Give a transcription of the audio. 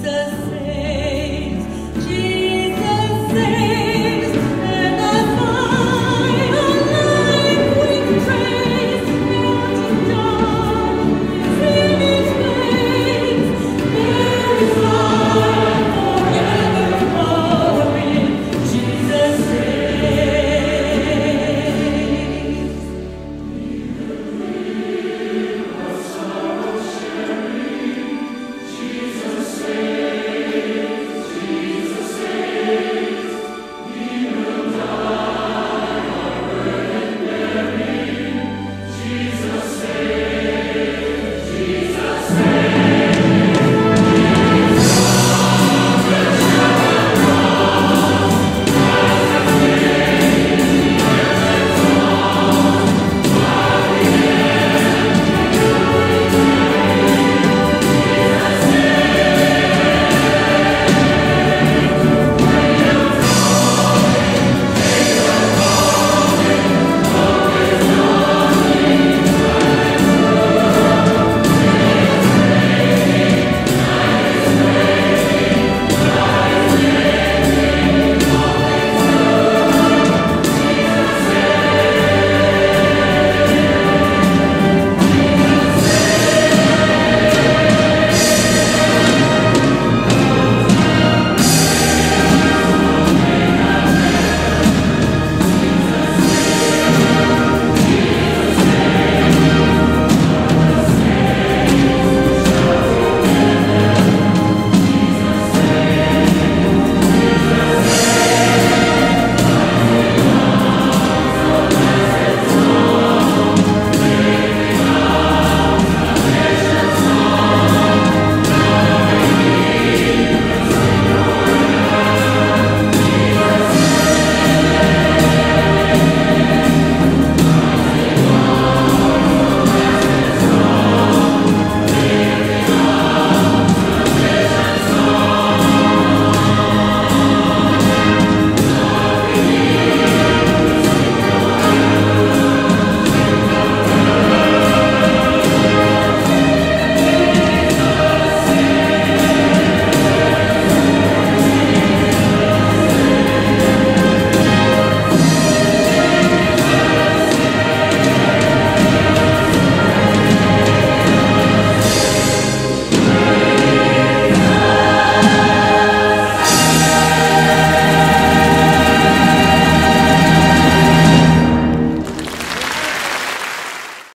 Jesus. you.